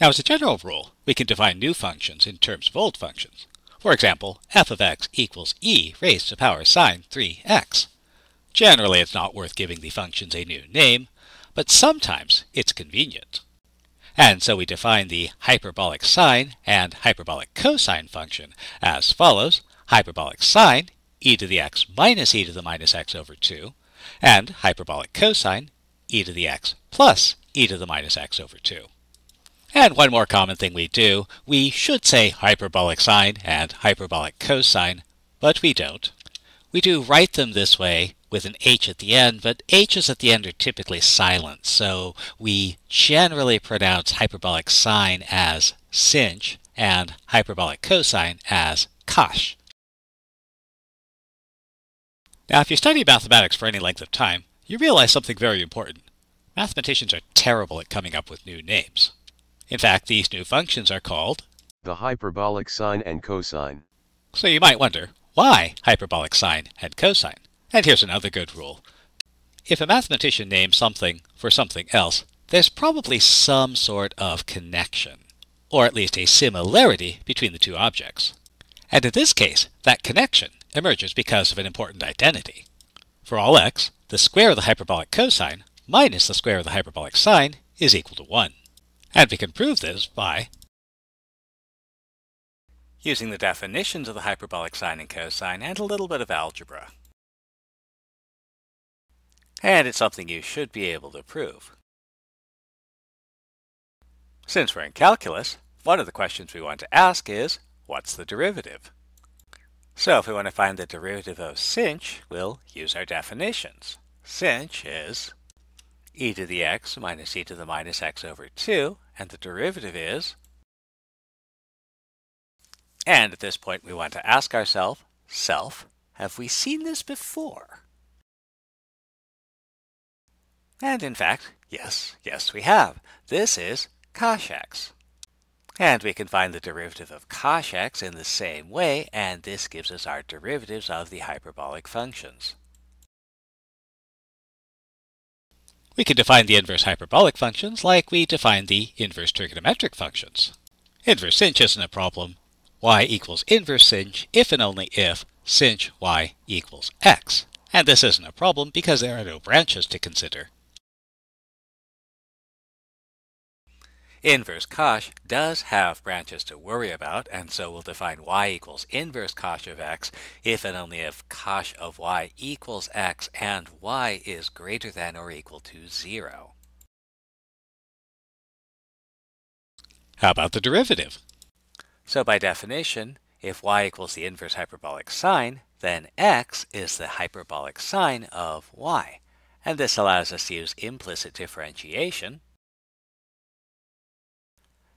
Now as a general rule, we can define new functions in terms of old functions. For example, f of x equals e raised to the power sine 3x. Generally, it's not worth giving the functions a new name, but sometimes it's convenient. And so we define the hyperbolic sine and hyperbolic cosine function as follows. Hyperbolic sine e to the x minus e to the minus x over 2, and hyperbolic cosine e to the x plus e to the minus x over 2. And one more common thing we do, we should say hyperbolic sine and hyperbolic cosine, but we don't. We do write them this way with an h at the end, but h's at the end are typically silent, so we generally pronounce hyperbolic sine as sinh and hyperbolic cosine as cosh. Now, if you study mathematics for any length of time, you realize something very important. Mathematicians are terrible at coming up with new names. In fact, these new functions are called the hyperbolic sine and cosine. So you might wonder, why hyperbolic sine and cosine? And here's another good rule. If a mathematician names something for something else, there's probably some sort of connection, or at least a similarity between the two objects. And in this case, that connection emerges because of an important identity. For all x, the square of the hyperbolic cosine minus the square of the hyperbolic sine is equal to 1. And we can prove this by using the definitions of the hyperbolic sine and cosine and a little bit of algebra. And it's something you should be able to prove. Since we're in calculus, one of the questions we want to ask is, what's the derivative? So if we want to find the derivative of sinh, we'll use our definitions. Sinh is e to the x minus e to the minus x over 2, and the derivative is and at this point we want to ask ourselves, self, have we seen this before? And in fact, yes, yes we have. This is cosh x. And we can find the derivative of cosh x in the same way, and this gives us our derivatives of the hyperbolic functions. We can define the inverse hyperbolic functions like we define the inverse trigonometric functions. Inverse sinh isn't a problem. y equals inverse sinh if and only if sinh y equals x. And this isn't a problem because there are no branches to consider. Inverse cosh does have branches to worry about, and so we'll define y equals inverse cosh of x if and only if cosh of y equals x and y is greater than or equal to 0. How about the derivative? So by definition, if y equals the inverse hyperbolic sine, then x is the hyperbolic sine of y. And this allows us to use implicit differentiation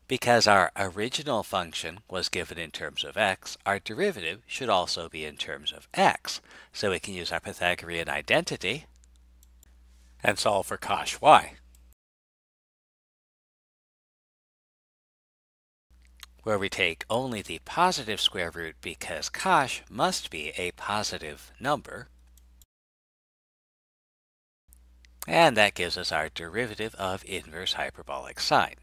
because our original function was given in terms of x, our derivative should also be in terms of x. So we can use our Pythagorean identity and solve for cosh y. Where we take only the positive square root because cosh must be a positive number. And that gives us our derivative of inverse hyperbolic sine.